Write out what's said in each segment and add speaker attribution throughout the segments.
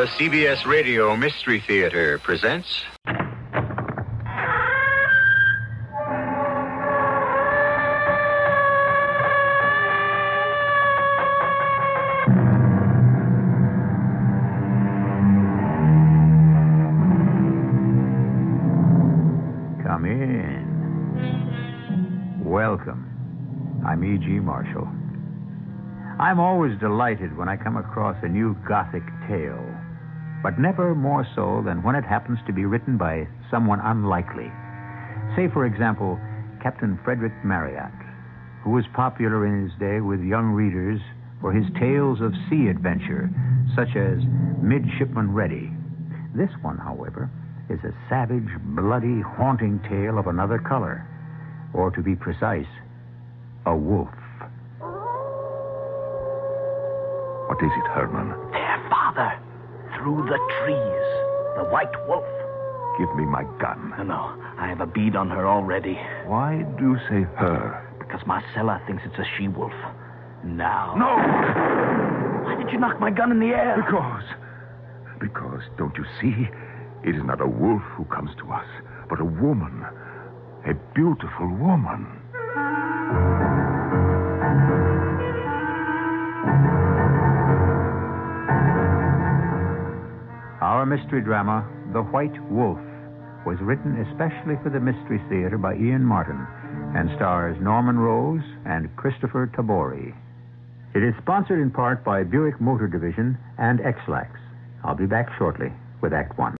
Speaker 1: The CBS Radio Mystery Theater presents.
Speaker 2: Come in. Welcome. I'm E.G. Marshall. I'm always delighted when I come across a new Gothic tale, but never more so than when it happens to be written by someone unlikely. Say, for example, Captain Frederick Marryat, who was popular in his day with young readers for his tales of sea adventure, such as Midshipman Ready. This one, however, is a savage, bloody, haunting tale of another color. Or to be precise, a wolf.
Speaker 3: What is it, Herman?
Speaker 4: There, father. Through the trees. The white wolf.
Speaker 3: Give me my gun.
Speaker 4: No, no. I have a bead on her already.
Speaker 3: Why do you say her?
Speaker 4: Because Marcella thinks it's a she wolf. Now.
Speaker 3: No!
Speaker 4: Why did you knock my gun in the air?
Speaker 3: Because. Because, don't you see? It is not a wolf who comes to us, but a woman. A beautiful woman.
Speaker 2: Our mystery drama, The White Wolf, was written especially for the Mystery Theater by Ian Martin and stars Norman Rose and Kristoffer Tabori. It is sponsored in part by Buick Motor Division and Ex-Lax. I'll be back shortly with Act One.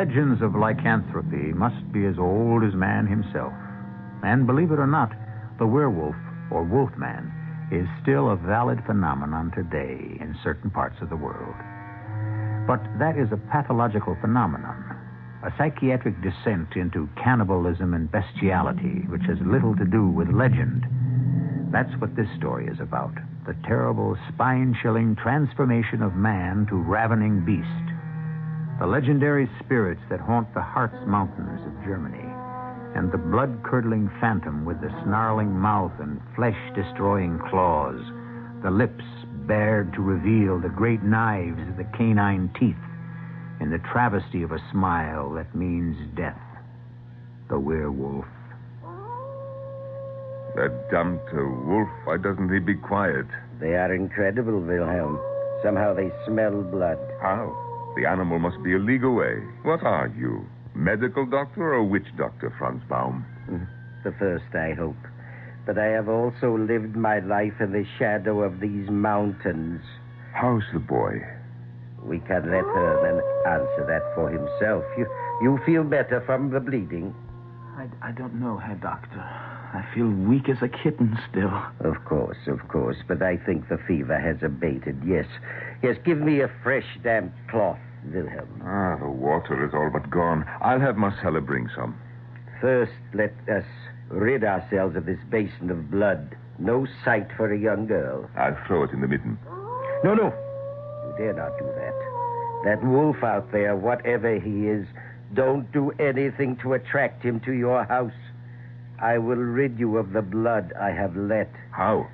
Speaker 2: Legends of lycanthropy must be as old as man himself. And believe it or not, the werewolf, or wolfman, is still a valid phenomenon today in certain parts of the world. But that is a pathological phenomenon, a psychiatric descent into cannibalism and bestiality, which has little to do with legend. That's what this story is about the terrible, spine chilling transformation of man to ravening beast. The legendary spirits that haunt the Harz Mountains of Germany, and the blood curdling phantom with the snarling mouth and flesh destroying claws, the lips bared to reveal the great knives of the canine teeth, in the travesty of a smile that means death. The werewolf.
Speaker 3: That damned uh, wolf, why doesn't he be quiet?
Speaker 5: They are incredible, Wilhelm. Somehow they smell blood.
Speaker 3: How? The animal must be a league away. What are you? Medical doctor or witch doctor, Franz Baum?
Speaker 5: Mm, the first, I hope. But I have also lived my life in the shadow of these mountains.
Speaker 3: How's the boy?
Speaker 5: We can let Herman answer that for himself. You, you feel better from the bleeding?
Speaker 4: I, I don't know, Herr Doctor. I feel weak as a kitten still.
Speaker 5: Of course, of course. But I think the fever has abated. Yes. Yes, give me a fresh, damp cloth, Wilhelm.
Speaker 3: Ah, the water is all but gone. I'll have Marcella bring some.
Speaker 5: First, let us rid ourselves of this basin of blood. No sight for a young girl.
Speaker 3: I'll throw it in the midden.
Speaker 5: No, no. You dare not do that. That wolf out there, whatever he is, don't do anything to attract him to your house. I will rid you of the blood I have let.
Speaker 3: How?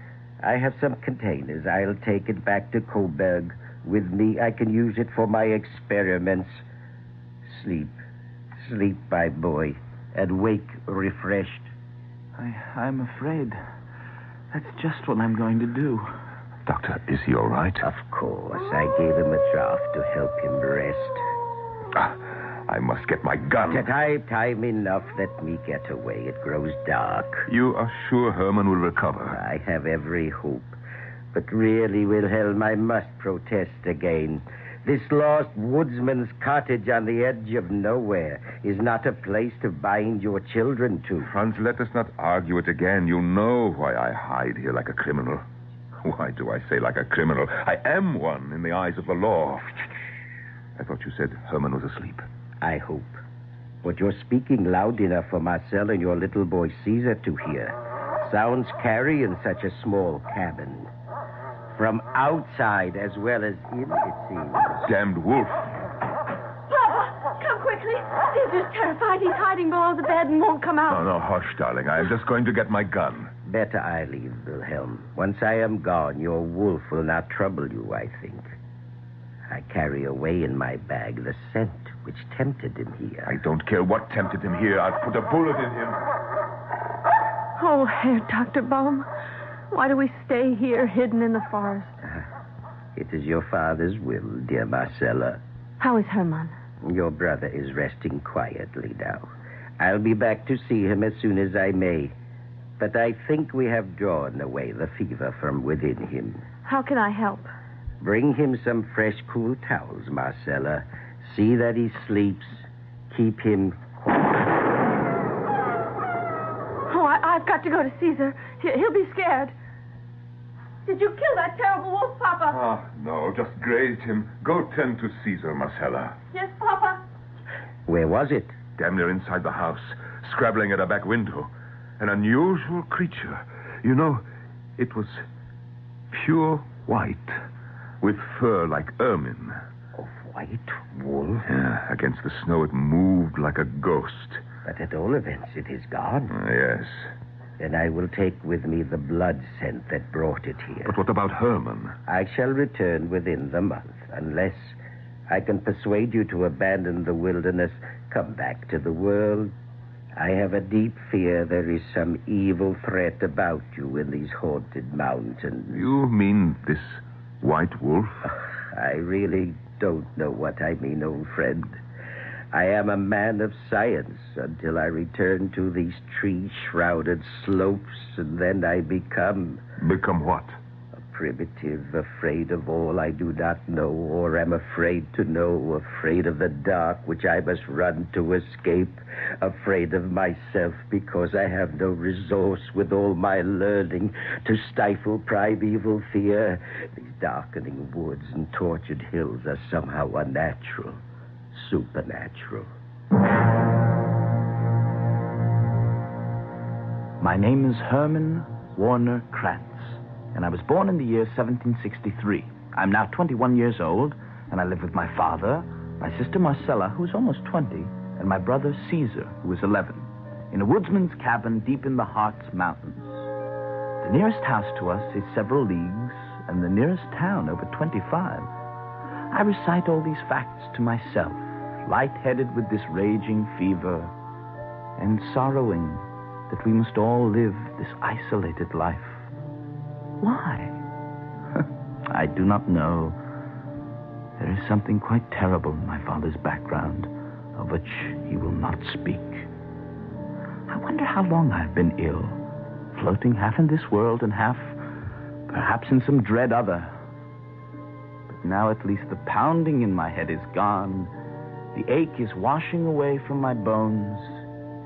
Speaker 5: I have some containers. I'll take it back to Coburg. With me, I can use it for my experiments. Sleep. Sleep, my boy, and wake refreshed.
Speaker 4: I, I'm afraid that's just what I'm going to do.
Speaker 3: Doctor, is he all right?
Speaker 5: Of course, I gave him a draught to help him rest.
Speaker 3: Ah, I must get my gun.
Speaker 5: Time, time enough. Let me get away. It grows dark.
Speaker 3: You are sure Herman will recover?
Speaker 5: I have every hope. But really, Wilhelm, I must protest again. This lost woodsman's cottage on the edge of nowhere is not a place to bind your children to.
Speaker 3: Franz, let us not argue it again. You know why I hide here like a criminal. Why do I say like a criminal? I am one in the eyes of the law. I thought you said Herman was asleep.
Speaker 5: I hope. But you're speaking loud enough for Marcel and your little boy Caesar to hear. Sounds carry in such a small cabin. From outside as well as in, it seems.
Speaker 3: Damned wolf.
Speaker 6: Papa, come quickly. Is Doctor's terrified. He's hiding below the bed and won't come out.
Speaker 3: No, no, hush, darling. I am just going to get my gun.
Speaker 5: Better I leave, Wilhelm. Once I am gone, your wolf will not trouble you, I think. I carry away in my bag the scent which tempted him here.
Speaker 3: I don't care what tempted him here. I'll put a bullet in him.
Speaker 6: Oh, Herr Dr. Baum, why do we stay here hidden in the forest? Uh-huh.
Speaker 5: It is your father's will, dear Marcella.
Speaker 6: How is Herman?
Speaker 5: Your brother is resting quietly now. I'll be back to see him as soon as I may. But I think we have drawn away the fever from within him.
Speaker 6: How can I help?
Speaker 5: Bring him some fresh, cool towels, Marcella. See that he sleeps. Keep him quiet.
Speaker 6: Oh, I, I've got to go to Caesar. He, he'll be scared. Did you kill that terrible wolf, Papa?
Speaker 3: Ah, no, just grazed him. Go tend to Caesar, Marcella.
Speaker 6: Yes, Papa.
Speaker 5: Where was it?
Speaker 3: Damn near inside the house, scrabbling at a back window. An unusual creature. You know, it was pure white, with fur like ermine.
Speaker 5: White wool.
Speaker 3: Yeah, against the snow, it moved like a ghost.
Speaker 5: But at all events, it is gone.
Speaker 3: Ah, yes.
Speaker 5: Then I will take with me the blood scent that brought it here.
Speaker 3: But what about Herman?
Speaker 5: I shall return within the month, unless I can persuade you to abandon the wilderness, come back to the world. I have a deep fear there is some evil threat about you in these haunted mountains.
Speaker 3: You mean this white wolf?
Speaker 5: I really don't know what I mean, old friend. I am a man of science until I return to these tree shrouded slopes, and then I become
Speaker 3: Become what?
Speaker 5: Primitive, afraid of all I do not know or am afraid to know, afraid of the dark which I must run to escape, afraid of myself because I have no resource with all my learning to stifle primeval fear. These darkening woods and tortured hills are somehow unnatural, supernatural.
Speaker 4: My name is Herman Warner Krantz, and I was born in the year 1763. I'm now 21 years old, and I live with my father, my sister Marcella, who is almost 20, and my brother Caesar, who is 11, in a woodsman's cabin deep in the Harz Mountains. The nearest house to us is several leagues, and the nearest town over 25. I recite all these facts to myself, light-headed with this raging fever, and sorrowing that we must all live this isolated life. Why? I do not know. There is something quite terrible in my father's background, of which he will not speak. I wonder how long I've been ill, floating half in this world and half, perhaps, in some dread other. But now at least the pounding in my head is gone, the ache is washing away from my bones,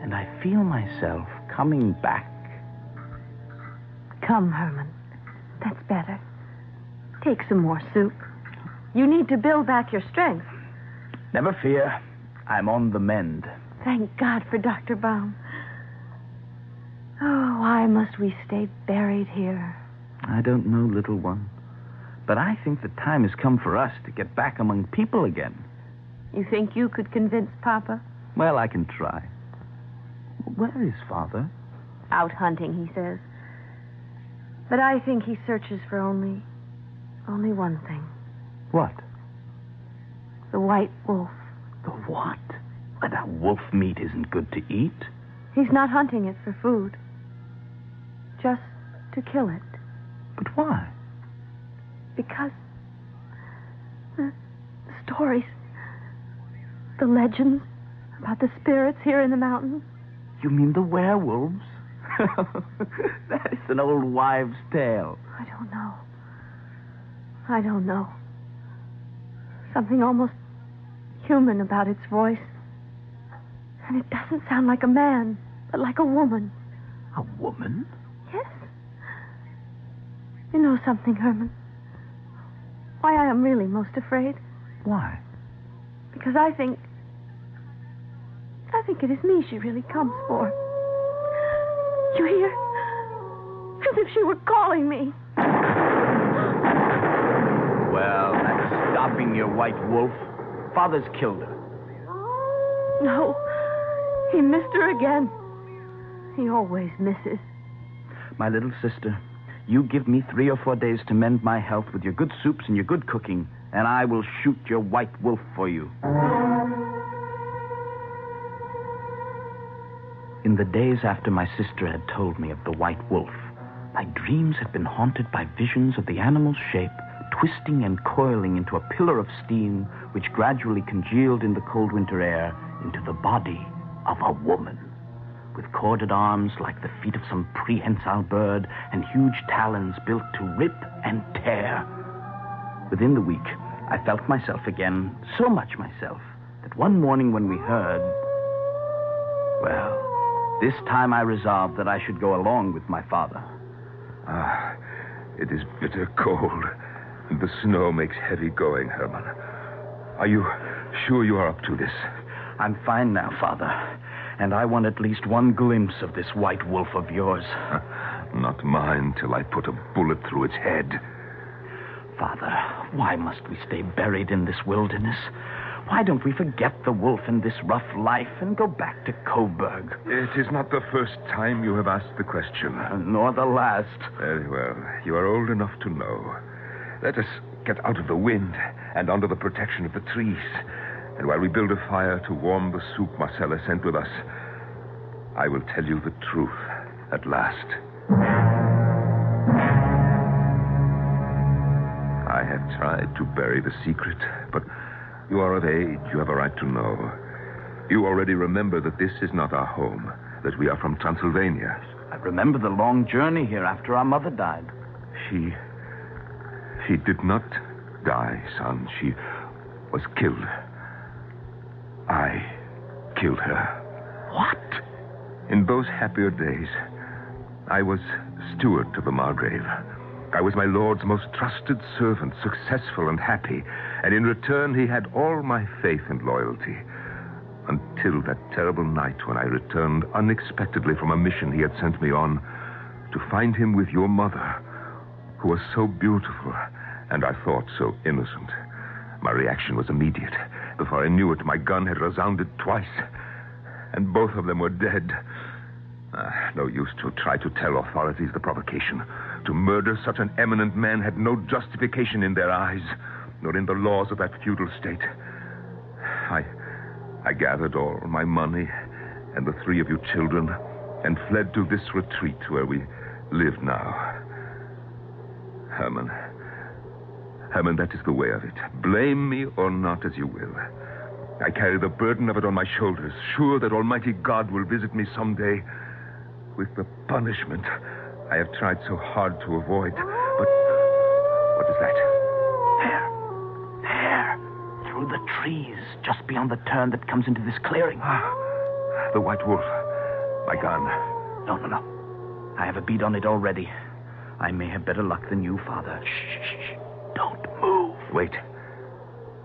Speaker 4: and I feel myself coming back.
Speaker 6: Come, Herman. That's better. Take some more soup. You need to build back your strength.
Speaker 4: Never fear, I'm on the mend.
Speaker 6: Thank God for Dr. Baum. Oh, why must we stay buried here?
Speaker 4: I don't know, little one. But I think the time has come for us to get back among people again.
Speaker 6: You think you could convince Papa?
Speaker 4: Well, I can try. Where is Father?
Speaker 6: Out hunting, he says. But I think he searches for only. only one thing
Speaker 4: What?
Speaker 6: the white wolf.
Speaker 4: The what? Why, that wolf meat isn't good to eat.
Speaker 6: He's not hunting it for food, just to kill it.
Speaker 4: But why?
Speaker 6: Because the stories, the legends about the spirits here in the mountains.
Speaker 4: You mean the werewolves? that is an old wives' tale.
Speaker 6: I don't know. I don't know. Something almost human about its voice. And it doesn't sound like a man, but like a woman.
Speaker 4: A woman?
Speaker 6: Yes. You know something, Herman? Why I am really most afraid?
Speaker 4: Why?
Speaker 6: Because I think. I think it is me she really comes for. You hear? As if she were calling me.
Speaker 4: Well, that's stopping your white wolf. Father's killed her.
Speaker 6: No. He missed her again. He always misses.
Speaker 4: My little sister, you give me three or four days to mend my health with your good soups and your good cooking, and I will shoot your white wolf for you. In the days after my sister had told me of the white wolf, my dreams had been haunted by visions of the animal's shape, twisting and coiling into a pillar of steam, which gradually congealed in the cold winter air into the body of a woman. With corded arms like the feet of some prehensile bird, and huge talons built to rip and tear. Within the week, I felt myself again, so much myself, that one morning when we heard. Well, this time I resolved that I should go along with my father.
Speaker 3: Ah, it is bitter cold, and the snow makes heavy going, Herman. Are you sure you are up to this?
Speaker 4: I'm fine now, Father, and I want at least one glimpse of this white wolf of yours.
Speaker 3: Not mine till I put a bullet through its head.
Speaker 4: Father, why must we stay buried in this wilderness? Why don't we forget the wolf and this rough life and go back to Coburg?
Speaker 3: It is not the first time you have asked the question.
Speaker 4: Uh, nor the last.
Speaker 3: Very well. You are old enough to know. Let us get out of the wind and under the protection of the trees. And while we build a fire to warm the soup Marcella sent with us, I will tell you the truth at last. I have tried to bury the secret, but you are of age. You have a right to know. You already remember that this is not our home, that we are from Transylvania.
Speaker 4: I remember the long journey here after our mother died.
Speaker 3: She. She did not die, son. She was killed. I killed her.
Speaker 4: What?
Speaker 3: In those happier days, I was steward to the Margrave. I was my lord's most trusted servant, successful and happy, and in return he had all my faith and loyalty. Until that terrible night when I returned unexpectedly from a mission he had sent me on to find him with your mother, who was so beautiful and I thought so innocent. My reaction was immediate. Before I knew it, my gun had resounded twice, and both of them were dead. Ah, no use to try to tell authorities the provocation. To murder such an eminent man had no justification in their eyes, nor in the laws of that feudal state. I, I gathered all my money and the three of you children and fled to this retreat where we live now. Herman. Herman, that is the way of it. Blame me or not as you will. I carry the burden of it on my shoulders, sure that Almighty God will visit me someday with the punishment I have tried so hard to avoid. But what is that?
Speaker 4: Through the trees, just beyond the turn that comes into this clearing.
Speaker 3: Ah, the white wolf. My gun.
Speaker 4: No, no, no. I have a bead on it already. I may have better luck than you, Father. Shh, shh, shh. Don't move.
Speaker 3: Wait.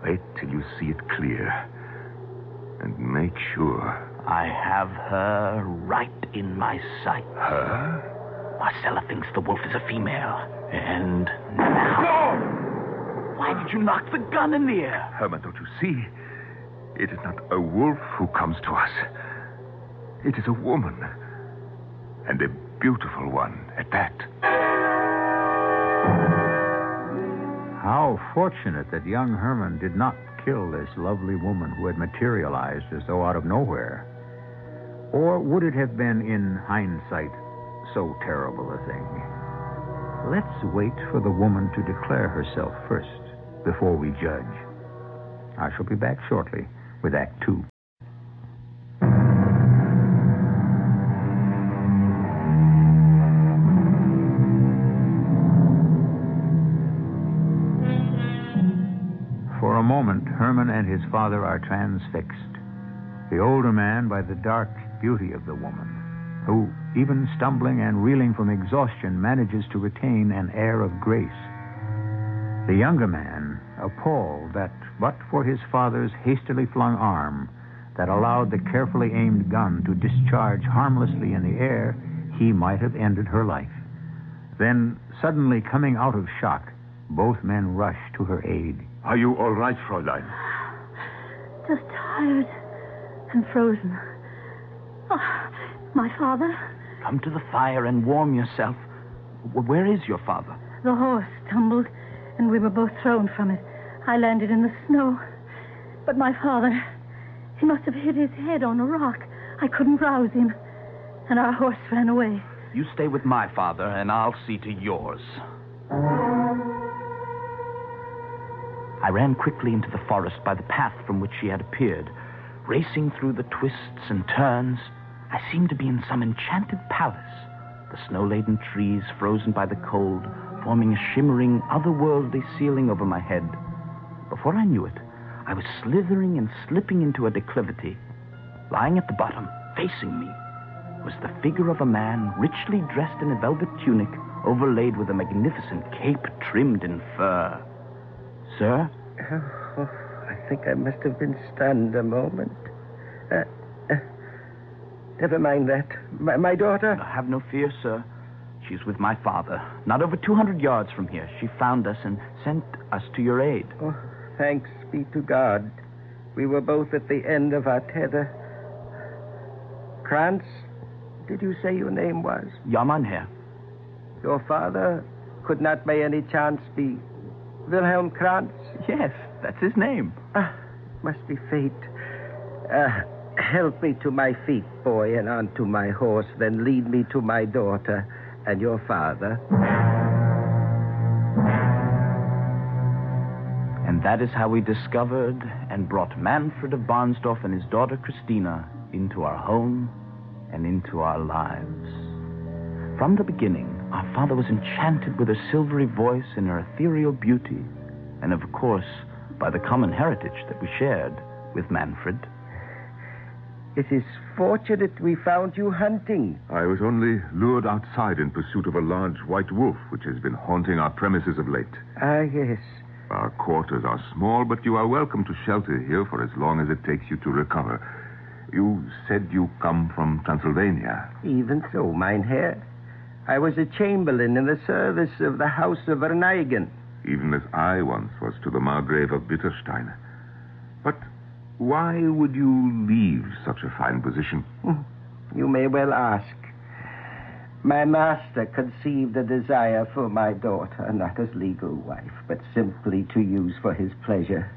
Speaker 3: Wait till you see it clear. And make sure.
Speaker 4: I have her right in my sight.
Speaker 3: Her?
Speaker 4: Marcella thinks the wolf is a female. And now. Why did you knock the gun in the air?
Speaker 3: Herman, don't you see? It is not a wolf who comes to us. It is a woman. And a beautiful one at that.
Speaker 2: How fortunate that young Herman did not kill this lovely woman who had materialized as though out of nowhere. Or would it have been, in hindsight, so terrible a thing? Let's wait for the woman to declare herself first before we judge. I shall be back shortly with Act Two. For a moment, Herman and his father are transfixed. The older man by the dark beauty of the woman, who, even stumbling and reeling from exhaustion, manages to retain an air of grace. The younger man, appalled that, but for his father's hastily flung arm that allowed the carefully aimed gun to discharge harmlessly in the air, he might have ended her life. Then, suddenly coming out of shock, both men rushed to her aid.
Speaker 3: Are you all right, Fräulein?
Speaker 6: Just tired and frozen.
Speaker 7: Oh, my father?
Speaker 4: Come to the fire and warm yourself. Where is your father?
Speaker 7: The horse tumbled, and we were both thrown from it. I landed in the snow. But my father, he must have hit his head on a rock. I couldn't rouse him. And our horse ran away.
Speaker 4: You stay with my father, and I'll see to yours. I ran quickly into the forest by the path from which she had appeared. Racing through the twists and turns, I seemed to be in some enchanted palace. The snow laden trees, frozen by the cold, forming a shimmering, otherworldly ceiling over my head. Before I knew it, I was slithering and slipping into a declivity. Lying at the bottom, facing me, was the figure of a man richly dressed in a velvet tunic overlaid with a magnificent cape trimmed in fur. Sir?
Speaker 5: Oh, I think I must have been stunned a moment. Uh, uh, never mind that. My, my daughter?
Speaker 4: Have no fear, sir. She's with my father. Not over 200 yards from here. She found us and sent us to your aid.
Speaker 5: Oh, thanks be to God. We were both at the end of our tether. Krantz, did you say your name was?
Speaker 4: Yamanher.
Speaker 5: Your father could not by any chance be Wilhelm Krantz?
Speaker 4: Yes, that's his name.
Speaker 5: Ah, must be fate. Uh, help me to my feet, boy, and onto my horse, then lead me to my daughter and your father.
Speaker 4: And that is how we discovered and brought Manfred of Barnsdorf and his daughter Christina into our home and into our lives. From the beginning, our father was enchanted with her silvery voice and her ethereal beauty, and of course, by the common heritage that we shared with Manfred.
Speaker 5: It is fortunate we found you hunting.
Speaker 3: I was only lured outside in pursuit of a large white wolf which has been haunting our premises of late.
Speaker 5: Ah, yes.
Speaker 3: Our quarters are small, but you are welcome to shelter here for as long as it takes you to recover. You said you come from Transylvania.
Speaker 5: Even so, mein Herr. I was a chamberlain in the service of the House of Verneigen.
Speaker 3: even as I once was to the Margrave of Bitterstein. But why would you leave such a fine position?
Speaker 5: You may well ask. My master conceived a desire for my daughter, not as legal wife, but simply to use for his pleasure.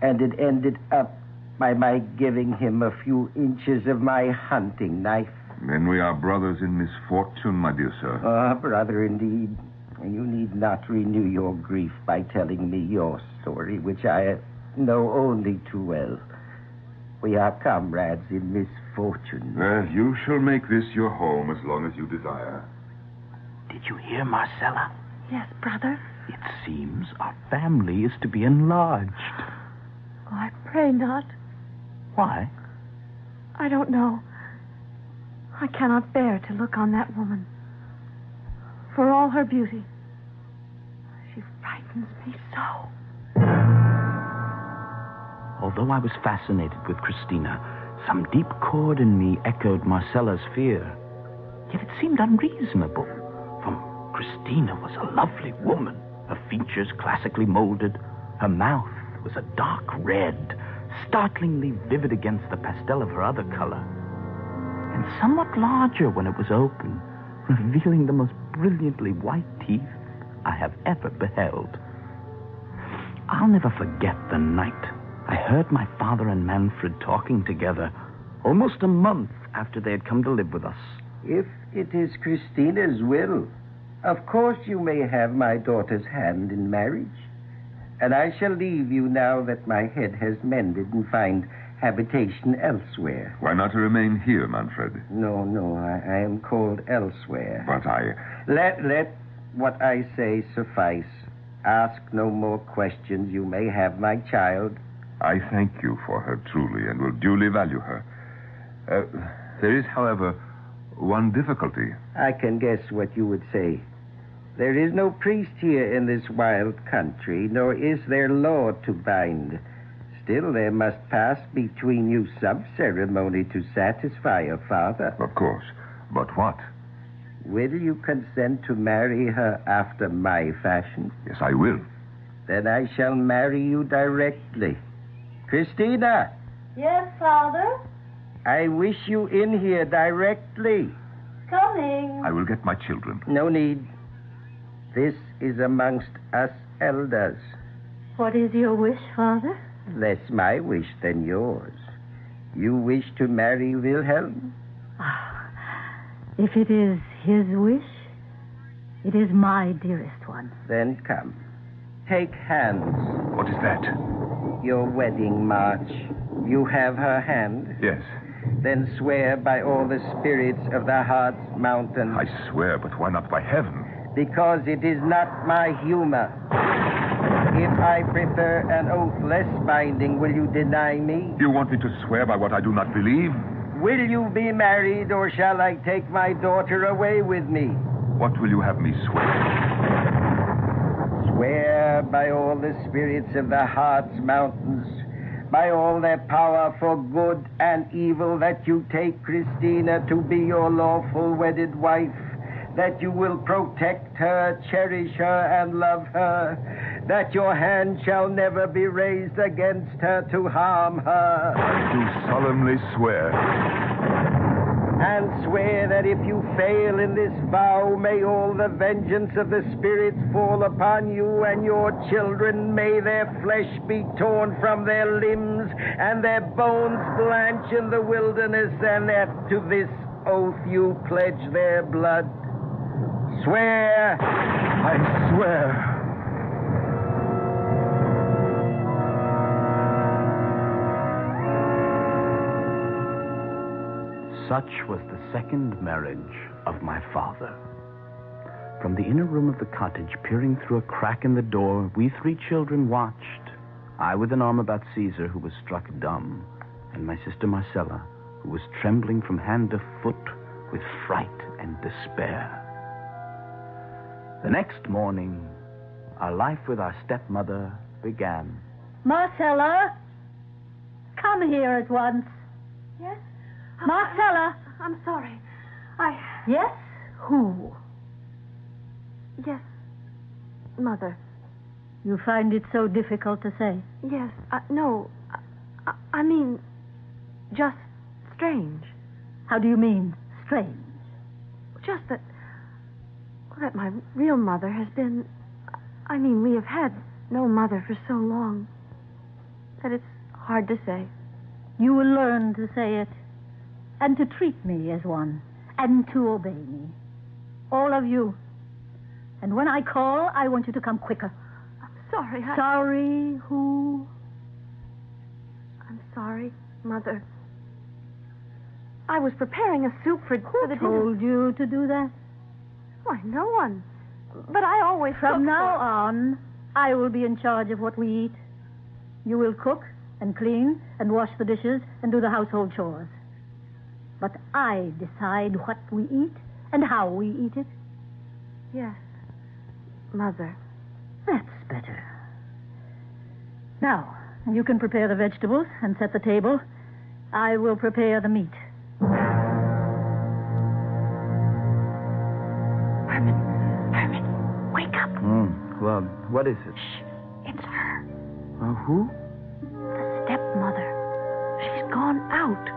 Speaker 5: And it ended up by my giving him a few inches of my hunting knife.
Speaker 3: Then we are brothers in misfortune, my dear sir.
Speaker 5: Ah, brother, indeed. You need not renew your grief by telling me your story, which I know only too well. We are comrades in misfortune.
Speaker 3: Well, you shall make this your home as long as you desire.
Speaker 4: Did you hear, Marcella?
Speaker 6: Yes, brother.
Speaker 4: It seems our family is to be enlarged.
Speaker 6: Oh, I pray not.
Speaker 4: Why?
Speaker 6: I don't know. I cannot bear to look on that woman. For all her beauty, she frightens me so.
Speaker 4: Although I was fascinated with Christina, some deep chord in me echoed Marcella's fear. Yet it seemed unreasonable. For Christina was a lovely woman, her features classically molded, her mouth was a dark red, startlingly vivid against the pastel of her other color, and somewhat larger when it was open, revealing the most brilliantly white teeth I have ever beheld. I'll never forget the night I heard my father and Manfred talking together almost a month after they had come to live with us.
Speaker 5: If it is Christina's will, of course you may have my daughter's hand in marriage. And I shall leave you now that my head has mended and find habitation elsewhere.
Speaker 3: Why not remain here, Manfred?
Speaker 5: No, no, I, I am called elsewhere.
Speaker 3: But I.
Speaker 5: Let let what I say suffice. Ask no more questions. You may have my child.
Speaker 3: I thank you for her truly and will duly value her. Uh, there is, however, one difficulty.
Speaker 5: I can guess what you would say. There is no priest here in this wild country, nor is there law to bind. Still, there must pass between you some ceremony to satisfy your father.
Speaker 3: Of course. But what?
Speaker 5: Will you consent to marry her after my fashion?
Speaker 3: Yes, I will.
Speaker 5: Then I shall marry you directly. Christina,
Speaker 7: Yes, Father?
Speaker 5: I wish you in here directly.
Speaker 7: Coming.
Speaker 3: I will get my children.
Speaker 5: No need. This is amongst us elders.
Speaker 7: What is your wish, Father?
Speaker 5: Less my wish than yours. You wish to marry Wilhelm?
Speaker 7: Ah, if it is his wish, it is my dearest one.
Speaker 5: Then come. Take hands.
Speaker 3: What is that?
Speaker 5: Your wedding march. You have her hand.
Speaker 3: Yes.
Speaker 5: Then swear by all the spirits of the Harz Mountain.
Speaker 3: I swear, but why not by heaven?
Speaker 5: Because it is not my humor. If I prefer an oath less binding, will you deny me?
Speaker 3: You want me to swear by what I do not believe?
Speaker 5: Will you be married, or shall I take my daughter away with me?
Speaker 3: What will you have me swear?
Speaker 5: Swear by all the spirits of the Harz Mountains, by all their power for good and evil, that you take Christina to be your lawful wedded wife, that you will protect her, cherish her, and love her, that your hand shall never be raised against her to harm her.
Speaker 3: I do solemnly swear.
Speaker 5: And swear that if you fail in this vow, may all the vengeance of the spirits fall upon you and your children. May their flesh be torn from their limbs and their bones blanch in the wilderness, and that to this oath you pledge their blood. Swear.
Speaker 3: I swear.
Speaker 4: Such was the second marriage of my father. From the inner room of the cottage, peering through a crack in the door, we three children watched. I with an arm about Caesar, who was struck dumb, and my sister Marcella, who was trembling from hand to foot with fright and despair. The next morning, our life with our stepmother began.
Speaker 7: Marcella, come here at once.
Speaker 6: Yes?
Speaker 7: Marcella.
Speaker 6: I'm sorry. I.
Speaker 7: Yes? Who?
Speaker 6: Yes. Mother.
Speaker 7: You find it so difficult to say.
Speaker 6: Yes. Uh, no. I, I mean, just strange.
Speaker 7: How do you mean, strange?
Speaker 6: Just that. that my real mother has been. I mean, we have had no mother for so long that it's hard to say.
Speaker 7: You will learn to say it and to treat me as one and to obey me. All of you. And when I call, I want you to come quicker.
Speaker 6: I'm sorry. I,
Speaker 7: Sorry, who?
Speaker 6: I'm sorry, Mother. I was preparing a soup for, for
Speaker 7: Who
Speaker 6: the dinner.
Speaker 7: told you to do that?
Speaker 6: Why, no one. But I always
Speaker 7: From now
Speaker 6: for-
Speaker 7: on, I will be in charge of what we eat. You will cook and clean and wash the dishes and do the household chores. But I decide what we eat and how we eat it.
Speaker 6: Yes, Mother.
Speaker 7: That's better. Now, you can prepare the vegetables and set the table. I will prepare the meat.
Speaker 6: Herman, Herman, wake up.
Speaker 4: Hmm. Well, what is it?
Speaker 6: It's her,
Speaker 4: Uh, who?
Speaker 6: the stepmother. She's gone out.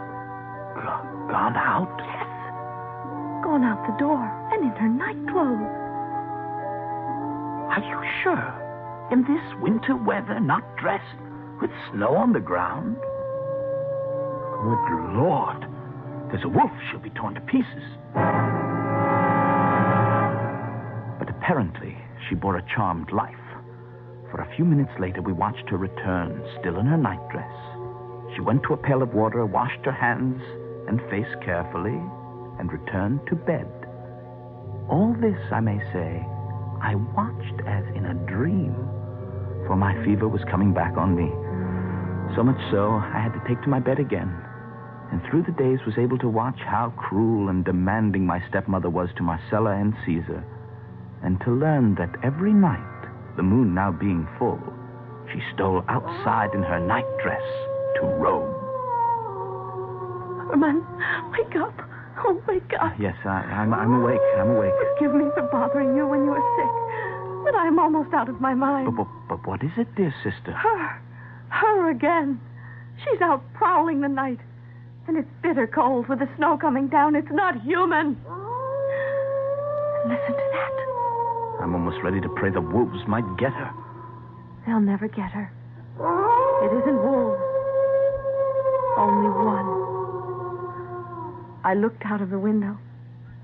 Speaker 4: Go- gone out?
Speaker 6: Yes. Gone out the door and in her night clothes.
Speaker 4: Are you sure? In this winter weather, not dressed, with snow on the ground? Good Lord. There's a wolf. She'll be torn to pieces. But apparently, she bore a charmed life. For a few minutes later, we watched her return, still in her nightdress. She went to a pail of water, washed her hands and face carefully, and returned to bed. All this, I may say, I watched as in a dream, for my fever was coming back on me. So much so, I had to take to my bed again, and through the days was able to watch how cruel and demanding my stepmother was to Marcella and Caesar, and to learn that every night, the moon now being full, she stole outside in her nightdress to roam.
Speaker 6: Herman, wake up. Oh, wake up.
Speaker 4: Yes, I, I'm, I'm awake. I'm awake.
Speaker 6: Oh, forgive me for bothering you when you were sick. But I'm almost out of my mind.
Speaker 4: But, but, but what is it, dear sister?
Speaker 6: Her. Her again. She's out prowling the night. And it's bitter cold with the snow coming down. It's not human. Listen to that.
Speaker 4: I'm almost ready to pray the wolves might get her.
Speaker 6: They'll never get her. It isn't wolves. Only one. I looked out of the window.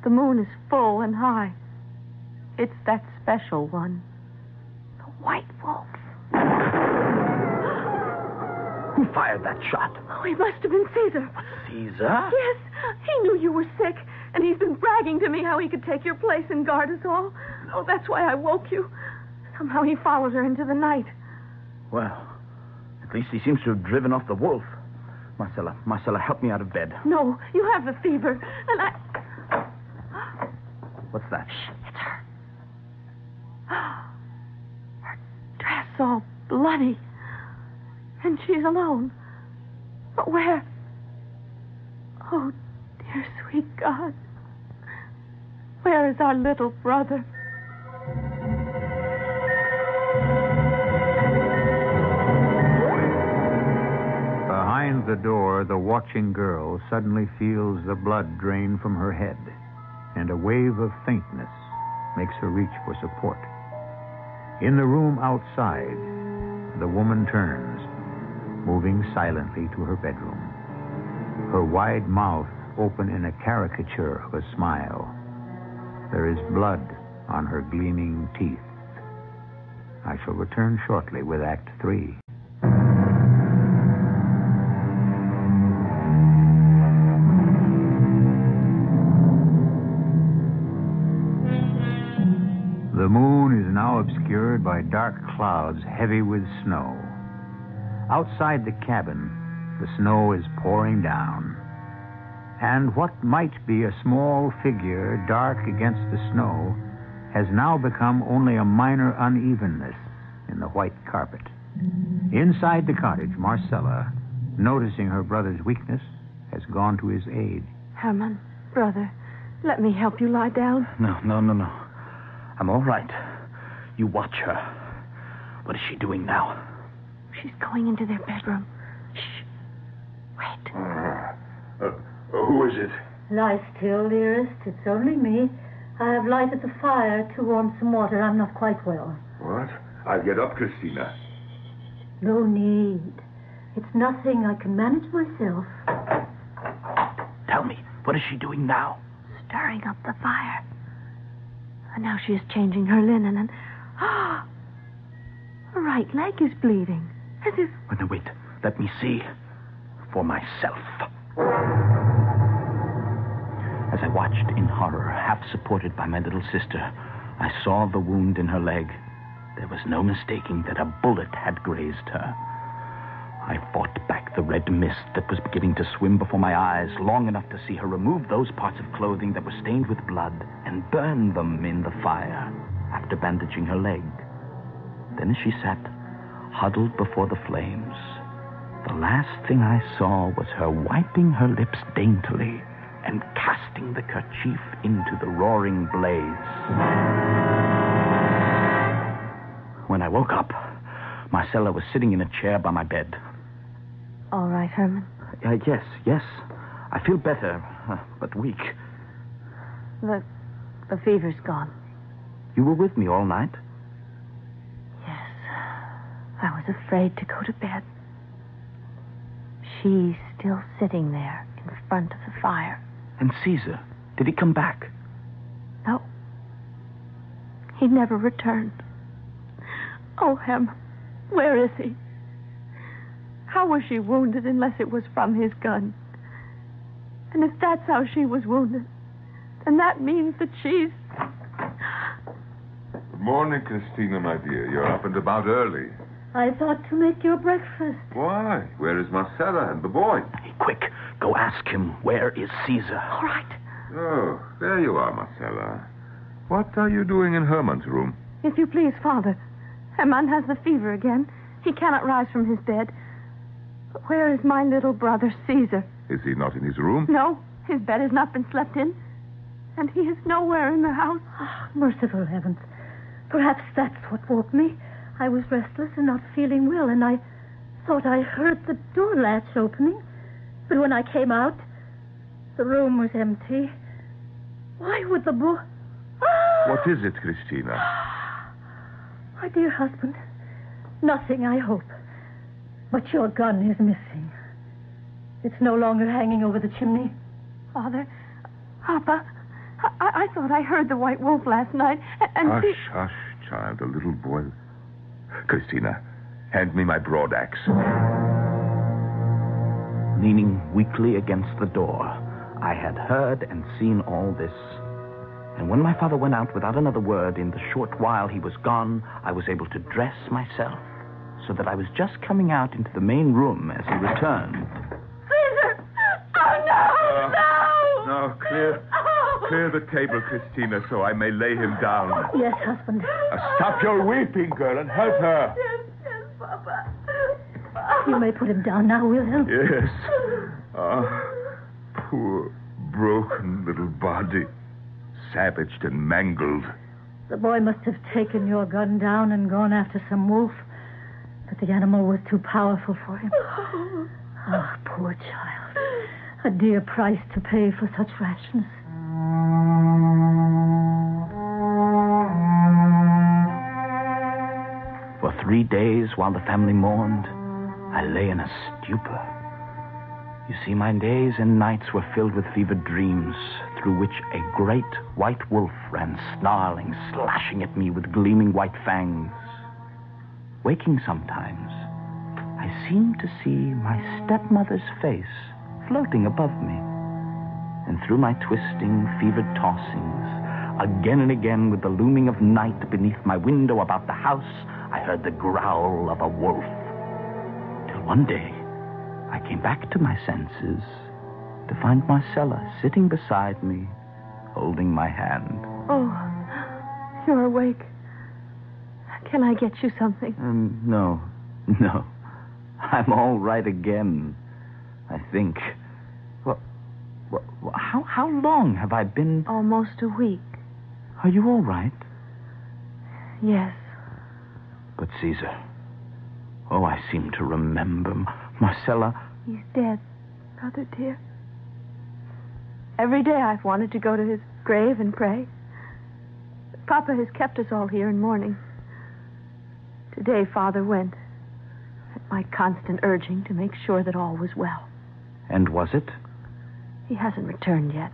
Speaker 6: The moon is full and high. It's that special one. The white wolf.
Speaker 4: Who fired that shot?
Speaker 6: Oh, it must have been Caesar.
Speaker 4: Caesar?
Speaker 6: Yes, he knew you were sick, and he's been bragging to me how he could take your place and guard us all. Oh, that's why I woke you. Somehow he followed her into the night.
Speaker 4: Well, at least he seems to have driven off the wolf. Marcella, Marcella, help me out of bed.
Speaker 6: No, you have the fever, and I.
Speaker 4: What's that?
Speaker 6: It's her. Her dress all bloody. And she's alone. But where? Oh, dear sweet God. Where is our little brother?
Speaker 2: The door, the watching girl suddenly feels the blood drain from her head, and a wave of faintness makes her reach for support. In the room outside, the woman turns, moving silently to her bedroom. Her wide mouth open in a caricature of a smile. There is blood on her gleaming teeth. I shall return shortly with Act Three. Clouds heavy with snow. Outside the cabin, the snow is pouring down. And what might be a small figure dark against the snow has now become only a minor unevenness in the white carpet. Inside the cottage, Marcella, noticing her brother's weakness, has gone to his aid.
Speaker 6: Herman, brother, let me help you lie down.
Speaker 4: No, no, no, no. I'm all right. You watch her. What is she doing now?
Speaker 6: She's going into their bedroom. Shh. Wait.
Speaker 3: Uh, who is it?
Speaker 7: Lie still, dearest. It's only me. I have lighted the fire to warm some water. I'm not quite well.
Speaker 3: What? I'll get up, Christina.
Speaker 7: No need. It's nothing. I can manage myself.
Speaker 4: Tell me, what is she doing now?
Speaker 6: Stirring up the fire. And now she is changing her linen and. Her right leg is bleeding. As if.
Speaker 4: Wait. Let me see. For myself. As I watched in horror, half supported by my little sister, I saw the wound in her leg. There was no mistaking that a bullet had grazed her. I fought back the red mist that was beginning to swim before my eyes long enough to see her remove those parts of clothing that were stained with blood and burn them in the fire after bandaging her leg. Then as she sat, huddled before the flames, the last thing I saw was her wiping her lips daintily and casting the kerchief into the roaring blaze. When I woke up, Marcella was sitting in a chair by my bed.
Speaker 6: All right, Herman.
Speaker 4: Uh, yes, yes. I feel better, uh, but weak.
Speaker 6: The. the fever's gone.
Speaker 4: You were with me all night?
Speaker 6: Yes. I was afraid to go to bed. She's still sitting there in front of the fire.
Speaker 4: And Caesar? Did he come back?
Speaker 6: No. He never returned. Oh, Hem, where is he? How was she wounded unless it was from his gun? And if that's how she was wounded, then that means that she's.
Speaker 3: Good morning, Christina, my dear. You're up and about early.
Speaker 7: I thought to make your breakfast.
Speaker 3: Why? Where is Marcella and the boy?
Speaker 4: Hey, quick, go ask him where is Caesar.
Speaker 6: All right.
Speaker 3: Oh, there you are, Marcella. What are you doing in Herman's room?
Speaker 6: If you please, Father. Herman has the fever again. He cannot rise from his bed. Where is my little brother, Caesar?
Speaker 3: Is he not in his room?
Speaker 6: No, his bed has not been slept in. And he is nowhere in the house.
Speaker 7: Ah, merciful heavens. Perhaps that's what woke me. I was restless and not feeling well, and I thought I heard the door latch opening. But when I came out, the room was empty. Why would the boy. Ah!
Speaker 3: What is it, Christina? Ah!
Speaker 7: My dear husband, nothing, I hope. But your gun is missing. It's no longer hanging over the chimney.
Speaker 6: Father, Papa, I, I thought I heard the white wolf last night. And
Speaker 3: Hush,
Speaker 6: the-
Speaker 3: hush, child. A little boy. Christina, hand me my broad axe.
Speaker 4: Leaning weakly against the door, I had heard and seen all this. And when my father went out without another word, in the short while he was gone, I was able to dress myself so that I was just coming out into the main room as he returned.
Speaker 6: Caesar! Oh, no! Uh, no!
Speaker 3: No, clear, oh, clear the table, Christina, so I may lay him down.
Speaker 7: Yes, husband.
Speaker 3: Now stop your weeping, girl, and help her.
Speaker 6: Yes, yes, Papa.
Speaker 7: You may put him down now, Wilhelm.
Speaker 3: Yes. Ah, poor, broken little body. Savaged and mangled.
Speaker 7: The boy must have taken your gun down and gone after some wolf. But the animal was too powerful for him. Ah, poor child. A dear price to pay for such rashness.
Speaker 4: For three days, while the family mourned, I lay in a stupor. You see, my days and nights were filled with fevered dreams, through which a great white wolf ran snarling, slashing at me with gleaming white fangs. Waking sometimes, I seemed to see my stepmother's face floating above me. And through my twisting, fevered tossings, again and again, with the looming of night beneath my window about the house, I heard the growl of a wolf. Till one day, I came back to my senses to find Marcella sitting beside me, holding my hand.
Speaker 6: Oh, you're awake. Can I get you something?
Speaker 4: Um, no, no. I'm all right again, I think. Well, well, how, how long have I been.
Speaker 6: Almost a week.
Speaker 4: Are you all right?
Speaker 6: Yes.
Speaker 4: But Caesar. Oh, I seem to remember. Marcella.
Speaker 6: He's dead, Mother dear. Every day I've wanted to go to his grave and pray. Papa has kept us all here in mourning. Today, Father went, at my constant urging to make sure that all was well.
Speaker 4: And was it?
Speaker 6: He hasn't returned yet.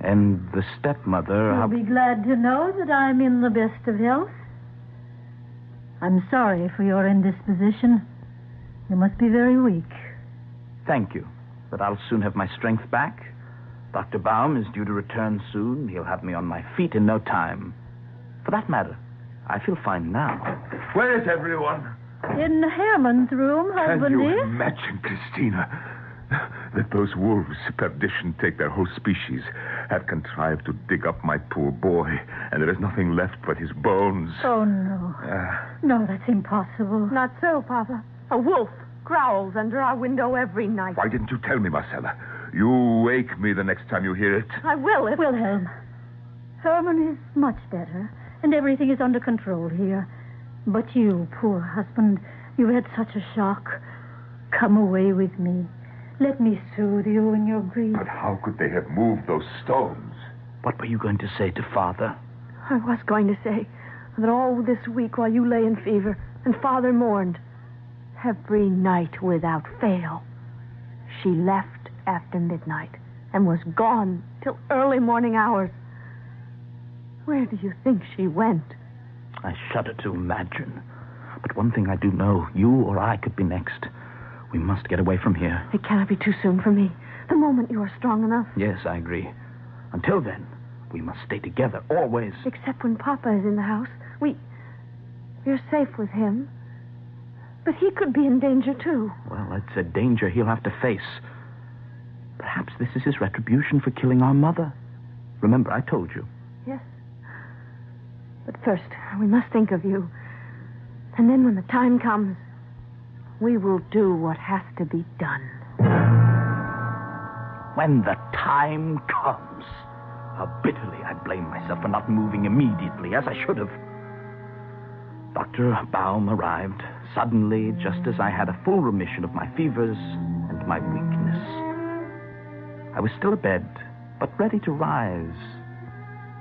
Speaker 4: And the stepmother.
Speaker 7: You'll be glad to know that I'm in the best of health. I'm sorry for your indisposition. You must be very weak.
Speaker 4: Thank you. But I'll soon have my strength back. Dr. Baum is due to return soon. He'll have me on my feet in no time. For that matter, I feel fine now.
Speaker 3: Where is everyone?
Speaker 7: In Herman's room,
Speaker 3: Can
Speaker 7: husband
Speaker 3: you
Speaker 7: dear.
Speaker 3: imagine, Christina? That those wolves, perdition take their whole species, have contrived to dig up my poor boy, and there is nothing left but his bones.
Speaker 7: Oh, no.
Speaker 3: Ah,
Speaker 7: No, that's impossible.
Speaker 6: Not so, Papa. A wolf growls under our window every night.
Speaker 3: why didn't you tell me, Marcella? You wake me the next time you hear it.
Speaker 6: I will if.
Speaker 7: Wilhelm, Herman is much better, and everything is under control here. But you, poor husband, you had such a shock. Come away with me. Let me soothe you in your grief.
Speaker 3: But how could they have moved those stones?
Speaker 4: What were you going to say to Father?
Speaker 6: I was going to say that all this week while you lay in fever and Father mourned, every night without fail, she left after midnight and was gone till early morning hours. Where do you think she went?
Speaker 4: I shudder to imagine. But one thing I do know you or I could be next. We must get away from here.
Speaker 6: It cannot be too soon for me. The moment you are strong enough,
Speaker 4: Yes, I agree. Until then, we must stay together, always.
Speaker 6: except when Papa is in the house, we. We're safe with him. But he could be in danger, too.
Speaker 4: Well, it's a danger he'll have to face. Perhaps this is his retribution for killing our mother. Remember, I told you.
Speaker 6: Yes. But first, we must think of you. And then when the time comes, we will do what has to be done.
Speaker 4: When the time comes. How bitterly I blame myself for not moving immediately, as I should have. Dr. Baum arrived suddenly, just as I had a full remission of my fevers and my weakness. I was still abed, but ready to rise.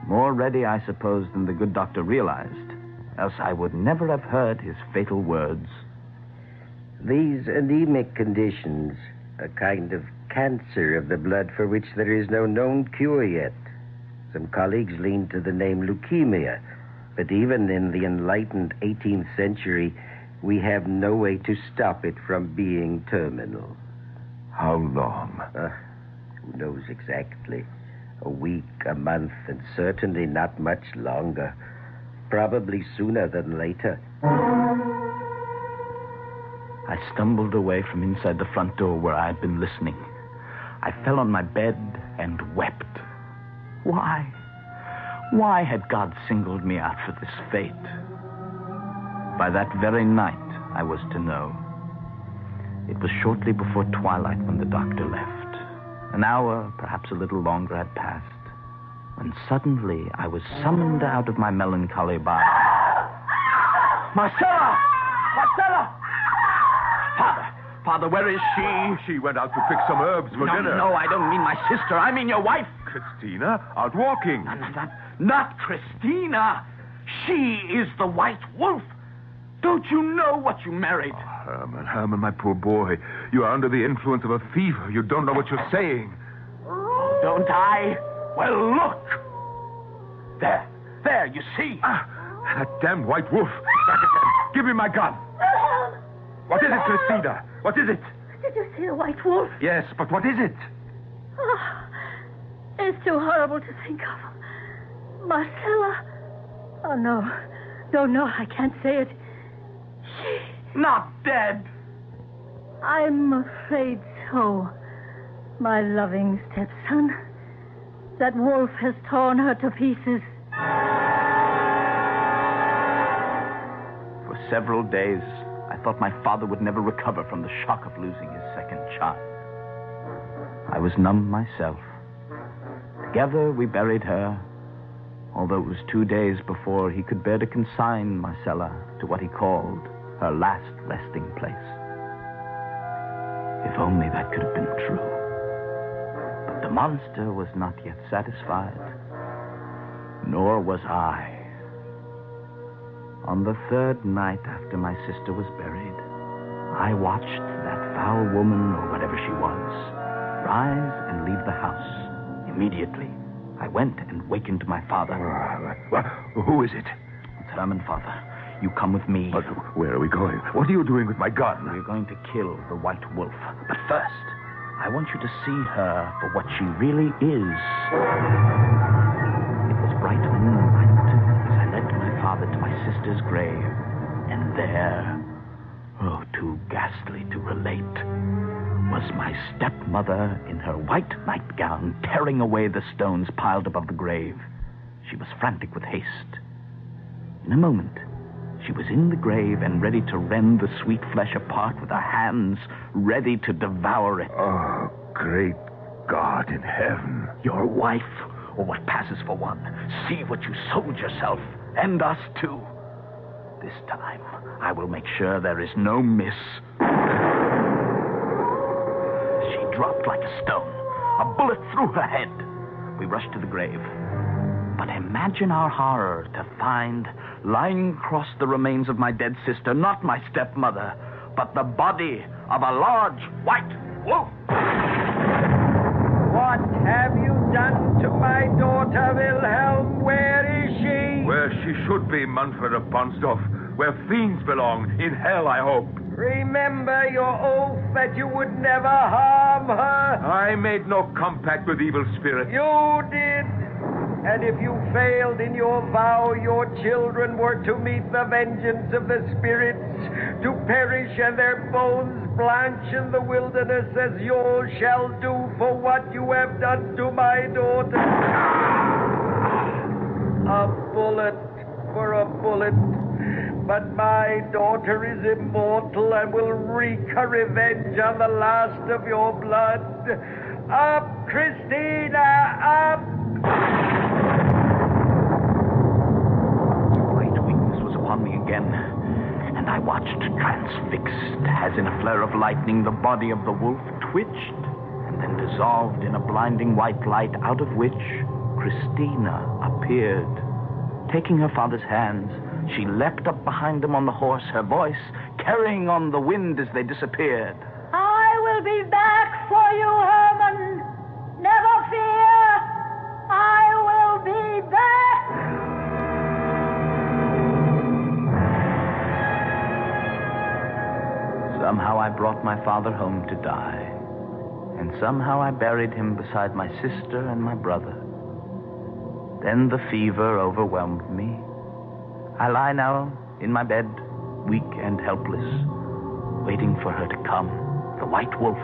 Speaker 4: More ready, I suppose, than the good doctor realized, else I would never have heard his fatal words.
Speaker 5: These anemic conditions, a kind of cancer of the blood for which there is no known cure yet. Some colleagues lean to the name leukemia, but even in the enlightened 18th century, we have no way to stop it from being terminal.
Speaker 3: How long?
Speaker 5: Uh, who knows exactly? A week, a month, and certainly not much longer. Probably sooner than later.
Speaker 4: I stumbled away from inside the front door where I had been listening. I fell on my bed and wept. Why? Why had God singled me out for this fate? By that very night, I was to know. It was shortly before twilight when the doctor left. An hour, perhaps a little longer, had passed, when suddenly I was summoned out of my melancholy by. Marcella! Marcella! Father! Where is she?
Speaker 3: She went out to pick some herbs for
Speaker 4: no,
Speaker 3: dinner.
Speaker 4: no, I don't mean my sister. I mean your wife.
Speaker 3: Christina, out walking.
Speaker 4: Not, not, not Christina. She is the white wolf. Don't you know what you married?
Speaker 3: Herman, Herman, my poor boy. You are under the influence of a fever. You don't know what you're saying.
Speaker 4: Don't I? Well, look. There. There, you see.
Speaker 3: Ah, that damned white wolf. Give me my gun. What is it, Christina? What is it?
Speaker 7: Did you see a white wolf?
Speaker 3: Yes, but what is it?
Speaker 7: Oh, it's too horrible to think of. Marcella. Oh, no. No, no, I can't say it. She.
Speaker 4: Not dead.
Speaker 7: I'm afraid so. My loving stepson. That wolf has torn her to pieces.
Speaker 4: For several days, I thought my father would never recover from the shock of losing his second child. I was numb myself. Together, we buried her, although it was two days before he could bear to consign Marcella to what he called her last resting place. If only that could have been true. But the monster was not yet satisfied, nor was I. On the third night after my sister was buried, I watched that foul woman, or whatever she was, rise and leave the house. Immediately, I went and wakened my father.
Speaker 3: Who is it?
Speaker 4: It's Herman, father. You come with me.
Speaker 3: But where are we going? What are you doing with my gun?
Speaker 4: We're going to kill the white wolf. But first, I want you to see her for what she really is. It was bright moonlight sister's grave. And there, oh, too ghastly to relate, was my stepmother in her white nightgown tearing away the stones piled above the grave. She was frantic with haste. In a moment, she was in the grave and ready to rend the sweet flesh apart with her hands, ready to devour it.
Speaker 3: Oh, great God in heaven.
Speaker 4: Your wife, or what passes for one. See what you sold yourself, and us too. This time, I will make sure there is no miss. She dropped like a stone, a bullet through her head. We rushed to the grave. But imagine our horror to find, lying across the remains of my dead sister, not my stepmother, but the body of a large white wolf.
Speaker 5: What have you done to my daughter, Wilhelm? She?
Speaker 3: Should be, Manfred of Ponsdorf. Where fiends belong. In hell, I hope.
Speaker 5: Remember your oath that you would never harm her.
Speaker 3: I made no compact with evil spirits.
Speaker 5: You did. And if you failed in your vow, your children were to meet the vengeance of the spirits, to perish and their bones blanch in the wilderness as yours shall do for what you have done to my daughter. A bullet for a bullet. But my daughter is immortal and will wreak her revenge on the last of your blood. Up, Christina, up!
Speaker 4: Great weakness was upon me again, and I watched transfixed as in a flare of lightning the body of the wolf twitched and then dissolved in a blinding white light out of which Christina appeared. Taking her father's hands, she leapt up behind him on the horse, her voice carrying on the wind as they disappeared.
Speaker 7: I will be back for you, Herman. Never fear. I will be back.
Speaker 4: Somehow I brought my father home to die, and somehow I buried him beside my sister and my brother. Then the fever overwhelmed me. I lie now in my bed, weak and helpless, waiting for her to come. The white wolf,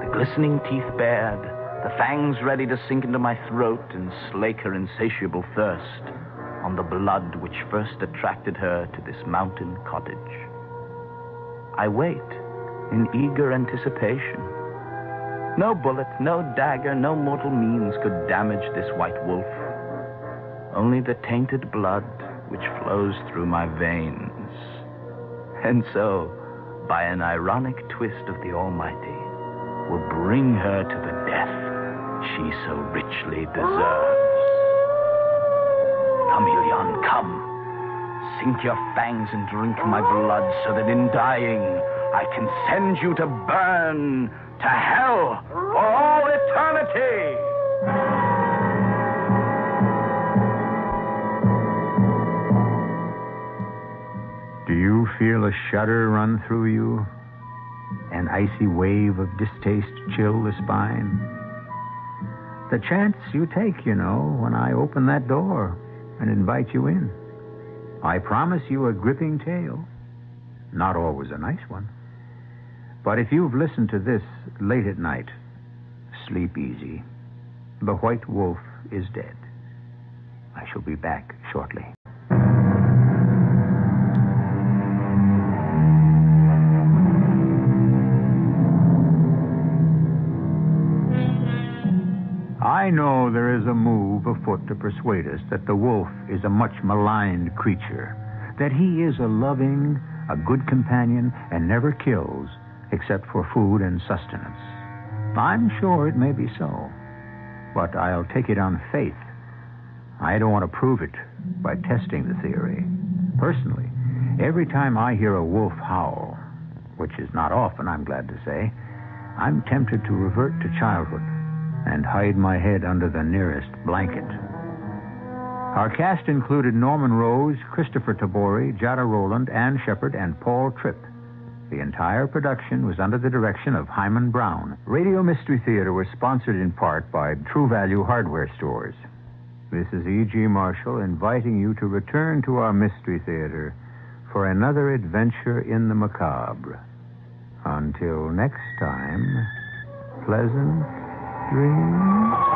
Speaker 4: the glistening teeth bared, the fangs ready to sink into my throat and slake her insatiable thirst on the blood which first attracted her to this mountain cottage. I wait in eager anticipation. No bullet, no dagger, no mortal means could damage this white wolf. Only the tainted blood which flows through my veins. And so, by an ironic twist of the Almighty, will bring her to the death she so richly deserves. Come, come. Sink your fangs and drink my blood so that in dying I can send you to burn to hell for all eternity.
Speaker 2: Feel a shudder run through you? An icy wave of distaste chill the spine? The chance you take, you know, when I open that door and invite you in. I promise you a gripping tale. Not always a nice one. But if you've listened to this late at night, sleep easy. The white wolf is dead. I shall be back shortly. I know there is a move afoot to persuade us that the wolf is a much maligned creature, that he is a loving, a good companion, and never kills except for food and sustenance. I'm sure it may be so, but I'll take it on faith. I don't want to prove it by testing the theory. Personally, every time I hear a wolf howl, which is not often, I'm glad to say, I'm tempted to revert to childhood and hide my head under the nearest blanket. Our cast included Norman Rose, Kristoffer Tabori, Jada Rowland, Ann Shepherd, and Paul Tripp. The entire production was under the direction of Himan Brown. Radio Mystery Theater was sponsored in part by True Value Hardware Stores. This is E.G. Marshall inviting you to return to our Mystery Theater for another adventure in the macabre. Until next time, pleasant dreams.